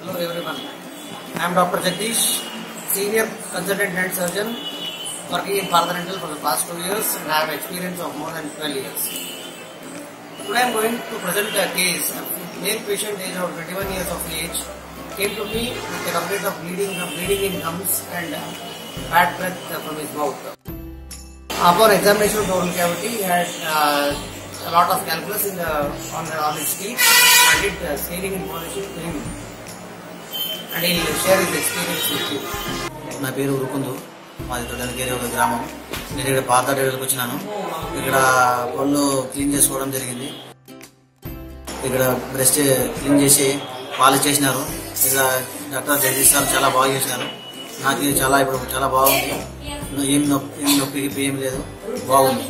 Hello everyone. I am Dr. Jagdish, Senior Consultant Hand Surgeon working in Partha for the past two years and I have experience of more than 12 years. Today I am going to present a case. A male patient age of 21 years of age came to me with a complaint of bleeding, bleeding in gums and uh, bad breath from his mouth. Upon examination of oral cavity, he had uh, a lot of calculus in the, on, on his teeth and did uh, scaling and polishing. And ఈ share is experience నా పేరు ఉరుకుందు. మాది దొడ్డలకేరి ఒక గ్రామం. నేను ఇక్కడ పాత డెలివరీకి వచ్చినాను. ఇక్కడ పళ్ళు క్లీన్ చేసుకోవడం జరిగింది. ఇక్కడ బ్రష్ క్లీన్ చేసి పాలు చేసినారు. ఇక్కడ డాక్టర్ జగదీష్ సార్ చాలా బాగా చేసినారు. నాకు ఇది చాలా ఇప్పుడు చాలా బాగుంది. ఏం నొప్పి ఏం నొప్పి గిప్పి ఏం లేదు. బాగుంది.